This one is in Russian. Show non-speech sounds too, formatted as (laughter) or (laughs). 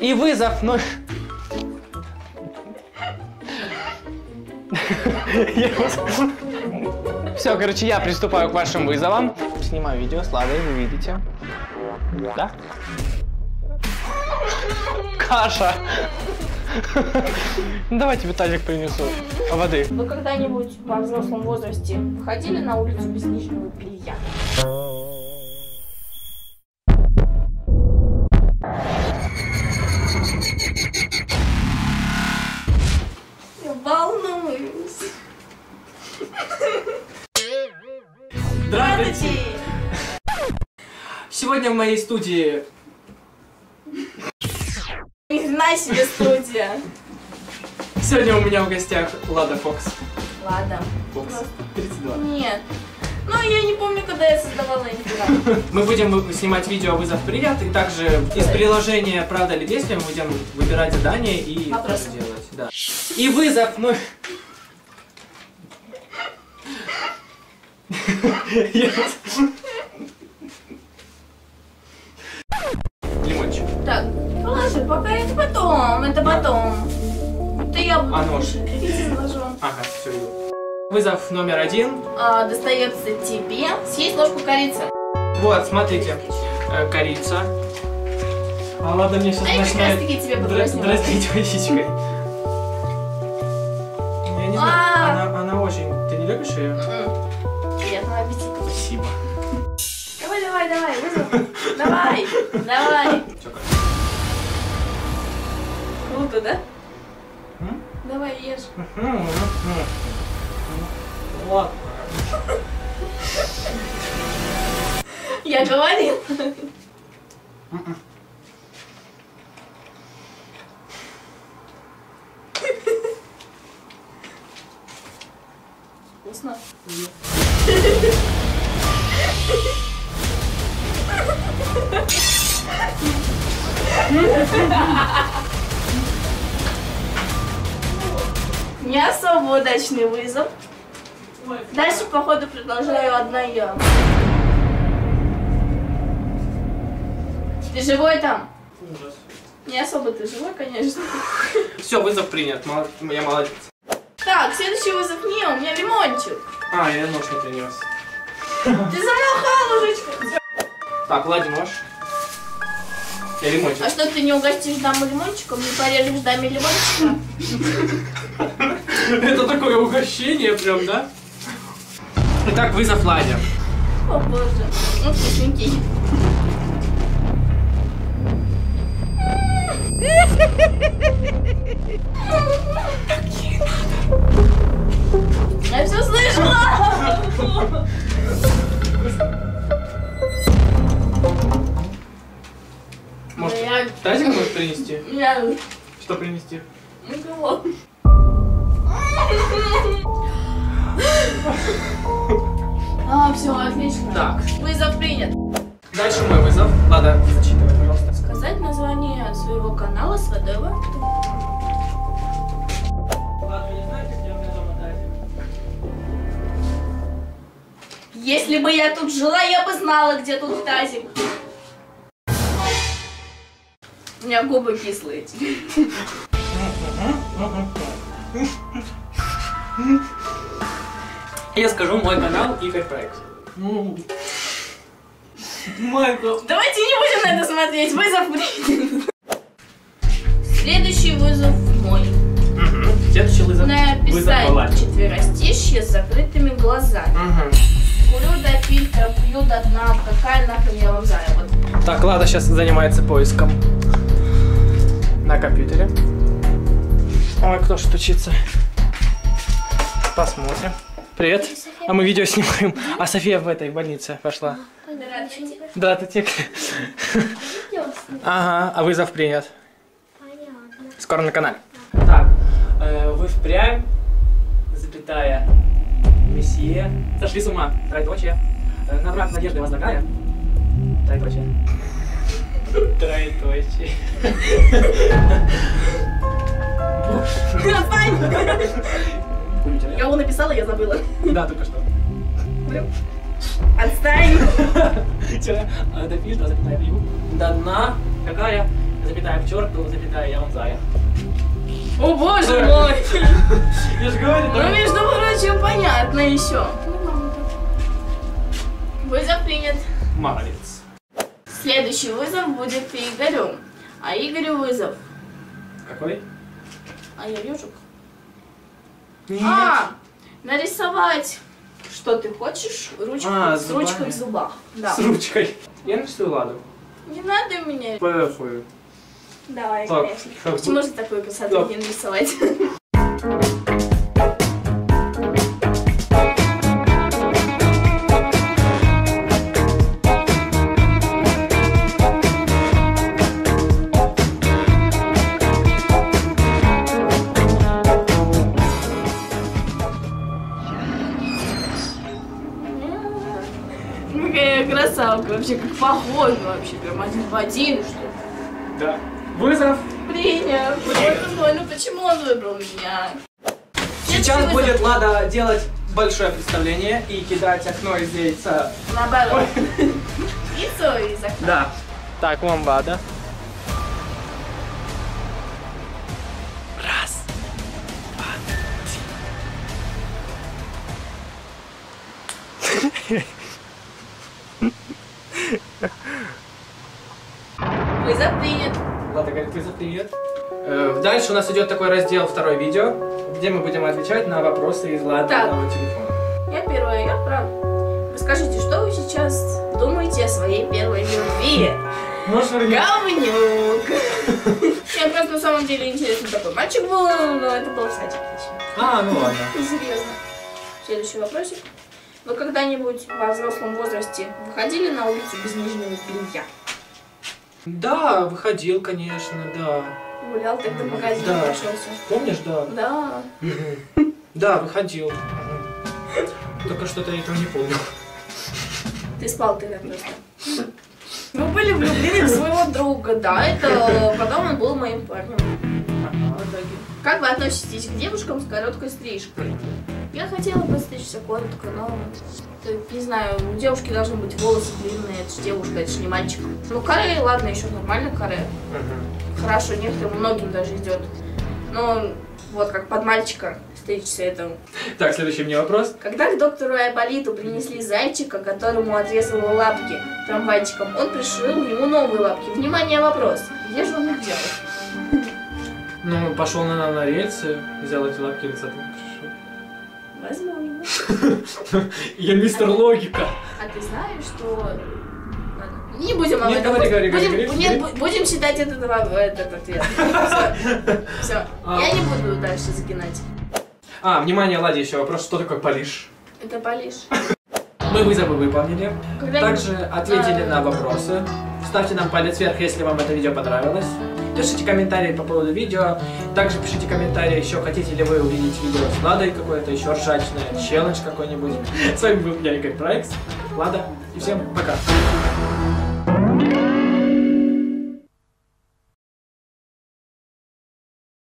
И вызов номер... Все, короче, я приступаю к вашим вызовам. Снимаю видео с Ладой, вы видите. Да? Каша. Ну, Давайте Виталик принесу воды. Вы когда-нибудь во взрослом возрасте выходили на улицу без лишнего белья? Сегодня в моей студии Ни хрена себе студия. Сегодня у меня в гостях Лада Фокс. Ладно. Фокс. 32. Нет. Ну, я не помню, когда я создавала Инстаграм. (laughs) Мы будем снимать видео «Вызов привет» и также из приложения «Правда или действие» мы будем выбирать задания и Вопросы. тоже делать. Да. И вызов ну, (laughs) Я- пока это потом, это потом. Это я буду. А нож? Ножом. Ага, все, иду. Вызов номер один. А, достается тебе съесть ложку корицы. Вот, смотрите. Э, корица. А ладно, мне сейчас А начинает дразнить водичкой. Я не знаю, А. она, очень... Ты не любишь ее? Приятного аппетита. Спасибо. Давай, давай, давай, вызов. Давай, давай. Круто, да? М? Давай, ешь. М, м, м. Ладно. Я говорил. Вкусно? Не особо удачный вызов. Дальше, походу, продолжаю одна я. Ты живой там? Ужас. Не особо ты живой, конечно. Все, вызов принят. Мол- Я молодец. Так, следующий вызов не, у меня лимончик. А, я нож не принес. Ты замахал ложечку. Так, лади нож. Я лимончик. А что, ты не угостишь даму лимончиком? Не порежешь даме лимончика? Это такое угощение прям, да? Итак, вызов Ладе. О боже, ну вкусненький. Я все слышала! Может, тазик может принести? Я... Что принести? Никого. А, все, отлично. Так, Вызов принят. дальше мой вызов. Лада, зачитывай, пожалуйста. Сказать название своего канала с водой во рту. Лада, вы не знаете, где у меня дома тазик? Если бы я тут жила, я бы знала, где тут тазик. У меня губы кислые. Я скажу мой канал Игорь Проект. Майкл. Давайте не будем на это смотреть. Вызов принят. Следующий вызов мой. Следующий вызов. Написать четверостишье с закрытыми глазами. Курю до фильтра, пью до дна. Какая нахрен я вам заработок? Так, Лада сейчас занимается поиском на компьютере. Ой, кто ж стучится? Посмотрим. Привет. А мы видео снимаем. А София в этой больнице пошла. Да, ты тек. Ага, а вызов принят. Скоро на канале. Так, э, вы впрямь, запятая, месье, сошли с ума, троеточие. Э, на брак надежды возлагая, троеточие. Троеточие. Я его написала, я забыла. (laughs) Да, только что. Отстань. (laughs) Вчера э, до фильтра запятая пью. До дна какая запятая к черту, запятая я вам зая. О боже мой! (laughs) Я же говорю, Ну, между прочим, понятно еще. Вызов принят. Молодец. Следующий вызов будет Игорю. А Игорю вызов. Какой? А я ежик. Нет. А, нарисовать, что ты хочешь, ручку, А, с зубами. ручкой в зубах. Да. С (laughs) ручкой. Я нарисую ладу. Не надо меня. Пэфую. Давай, Так, конечно. как Почему бы- же такой красоты Так. не нарисовать? (laughs) какая красавка, вообще как похоже вообще, прям один в один, что ли. Да. Вызов. Принял. Мой, ну почему он выбрал меня? Сейчас Следующий будет Лада делать большое представление и кидать окно из яйца. Наоборот. Яйцо из окна. Да. Так, вомба, да? Раз, два, (laughs) Вызов принят. Лада говорит, вызов привет. Э, Дальше у нас идет такой раздел второе видео, где мы будем отвечать на вопросы из Ладиного телефона. Я первая, я прав. Расскажите, что вы сейчас думаете о своей первой любви? Говнюк. Я просто на самом деле интересный такой мальчик был, но это было в садике. А, ну ладно. Серьезно. Следующий вопросик. Вы когда-нибудь во взрослом возрасте выходили на улицу без нижнего белья? Да, выходил, конечно, да. Гулял тогда в магазин Да. прошелся. Помнишь, да? Да. Да, выходил. Только что-то я этого не помню. Ты спал тогда просто. Мы были влюблены в своего друга, да, это потом он был моим парнем. Как вы относитесь к девушкам с короткой стрижкой? Я хотела постричься коротко, но это, не знаю, у девушки должны быть волосы длинные, это же девушка, это же не мальчик. Ну, каре, ладно, еще нормально каре. Хорошо, некоторым, многим даже идет. Но вот как под мальчика стричься это Так, следующий мне вопрос. когда к доктору Айболиту принесли зайчика, которому отрезала лапки трамвайчиком, он пришил ему новые лапки. Внимание, вопрос. Где же он их делал? Ну, пошел на, на рельсы, взял эти лапки и. (laughs) Я мистер Логика. А ты знаешь, что... Не будем об этом. будем, будем считать этот, ответ. (laughs) Все. Все. А. Я не буду дальше загинать. А, внимание, Лади, еще вопрос, что такое Париж? Это Полиш. Мы вызовы выполнили. Также ответили А. на вопросы. Ставьте нам палец вверх, если вам это видео понравилось. Пишите комментарии по поводу видео. Также пишите комментарии, еще хотите ли вы увидеть видео с Ладой какое-то, еще ржачное, челлендж какой-нибудь. (laughs) С вами был я, Игорь Проекс, Лада, и всем пока.